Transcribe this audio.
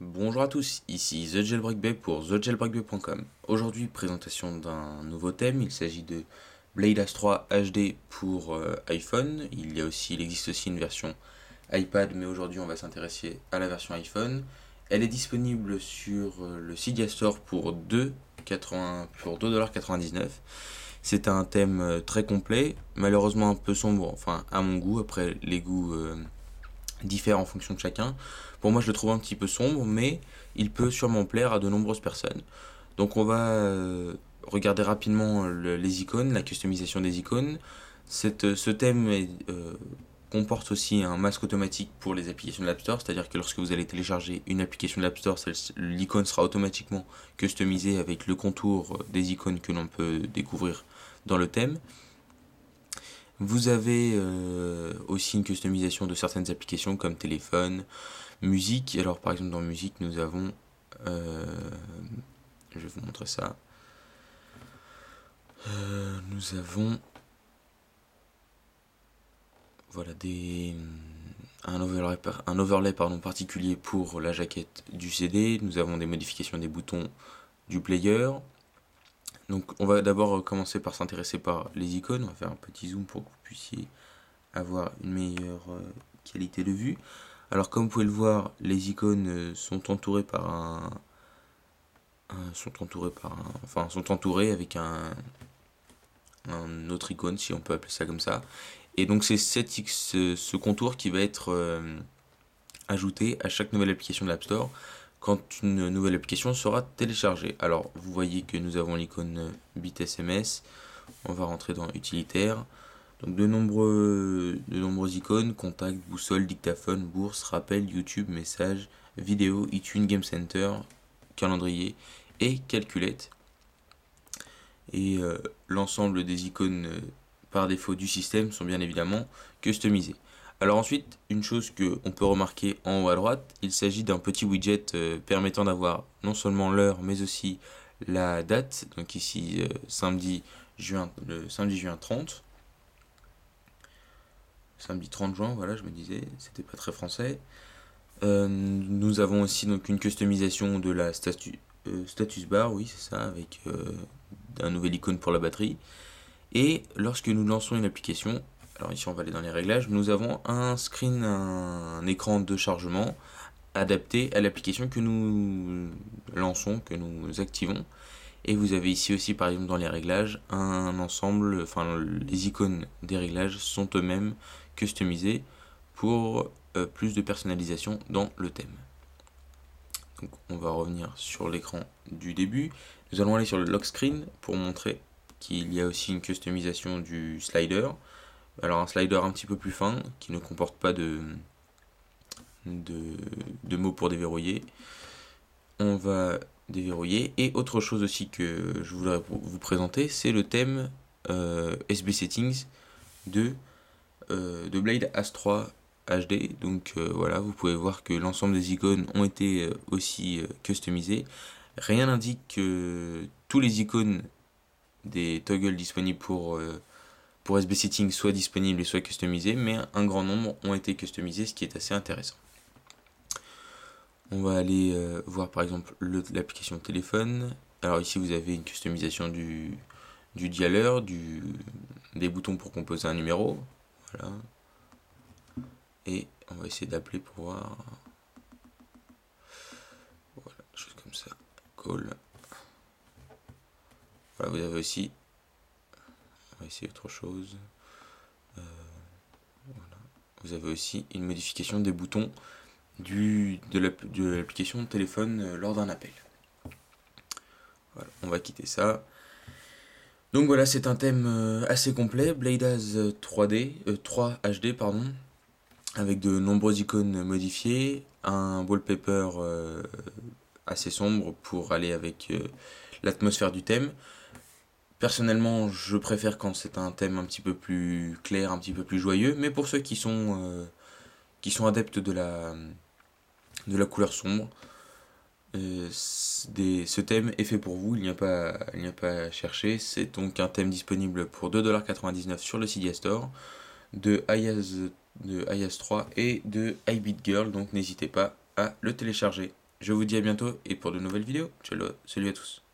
Bonjour à tous, ici The pour TheJailbreakBay.com. Aujourd'hui, présentation d'un nouveau thème, il s'agit de Blade As 3 HD pour euh, iPhone. Il y a aussi, il existe aussi une version iPad, mais aujourd'hui on va s'intéresser à la version iPhone. Elle est disponible sur euh, le Cydia Store pour 2,80 pour 2,99$. C'est un thème euh, très complet, malheureusement un peu sombre, enfin à mon goût, après les goûts diffèrent en fonction de chacun. Pour moi je le trouve un petit peu sombre, mais il peut sûrement plaire à de nombreuses personnes. Donc on va regarder rapidement les icônes, la customisation des icônes. Cette, ce thème euh, comporte aussi un masque automatique pour les applications de l'App Store, c'est-à-dire que lorsque vous allez télécharger une application de l'App Store, l'icône sera automatiquement customisée avec le contour des icônes que l'on peut découvrir dans le thème. Vous avez euh, aussi une customisation de certaines applications comme téléphone, musique. Alors par exemple dans musique nous avons, euh, je vais vous montrer ça. Euh, nous avons voilà des un overlay, un overlay pardon, particulier pour la jaquette du CD. Nous avons des modifications des boutons du player. Donc on va d'abord commencer par s'intéresser par les icônes. On va faire un petit zoom pour que vous puissiez avoir une meilleure euh, qualité de vue. Alors comme vous pouvez le voir, les icônes euh, sont entourées par un, sont entourées par un, enfin sont entourées avec un, un autre icône si on peut appeler ça comme ça. Et donc c'est ce, ce, contour qui va être euh, ajouté à chaque nouvelle application de l'App Store quand une nouvelle application sera téléchargée. Alors vous voyez que nous avons l'icône bit SMS, on va rentrer dans utilitaire. Donc de nombreuses icônes, contact, boussole, dictaphone, bourse, rappel, YouTube, message, vidéo, iTunes, Game Center, calendrier et calculette et euh, l'ensemble des icônes euh, par défaut du système sont bien évidemment customisées. Alors ensuite, une chose que on peut remarquer en haut à droite, il s'agit d'un petit widget euh, permettant d'avoir non seulement l'heure mais aussi la date. Donc ici samedi juin le samedi juin 30. Samedi 30 juin, voilà, je me disais, c'était pas très français. nous avons aussi donc une customisation de la statue euh, status bar, oui, c'est ça, avec euh, un nouvel icône pour la batterie. Et lorsque nous lançons une application, alors ici on va aller dans les réglages, nous avons un screen, un, écran de chargement adapté à l'application que nous lançons, que nous activons. Et vous avez ici aussi par exemple dans les réglages un ensemble, enfin les icônes des réglages sont eux-mêmes customisés pour euh, plus de personnalisation dans le thème. Donc on va revenir sur l'écran du début. Nous allons aller sur le lock screen pour montrer qu'il y a aussi une customisation du slider. Alors un slider un petit peu plus fin qui ne comporte pas de, de, mots pour déverrouiller. On va déverrouiller. Et autre chose aussi que je voudrais vous présenter, c'est le thème euh, SB Settings de, euh, de Blade As 3 HD. Donc euh, voilà, vous pouvez voir que l'ensemble des icônes ont été aussi customisées. Rien n'indique que tous les icônes des toggles disponibles pour, pour SB Settings soient disponibles et soient customisés, mais un grand nombre ont été customisés, ce qui est assez intéressant. On va aller voir par exemple l'application téléphone. Alors ici vous avez une customisation du, du dialer, du, des boutons pour composer un numéro. Voilà, et on va essayer d'appeler pour voir. Voilà, chose comme ça. Call. Voilà, vous avez aussi. Essayer autre chose. Euh. Vous avez aussi une modification des boutons du, de l'application téléphone euh, lors d'un appel. On va quitter ça. Donc voilà, c'est un thème euh, assez complet, Blade As 3D, 3 HD pardon avec de nombreuses icônes modifiées, un wallpaper assez sombre pour aller avec l'atmosphère du thème. Personnellement, je préfère quand c'est un thème un petit peu plus clair, un petit peu plus joyeux, mais pour ceux qui sont, euh, adeptes de la, couleur sombre, des, ce thème est fait pour vous, il n'y a pas, à chercher. C'est donc un thème disponible pour 2,99$ sur le Cydia Store de Ayaz de IS3 et de iBeat Girl, donc n'hésitez pas à le télécharger. Je vous dis à bientôt et pour de nouvelles vidéos. Salut à tous.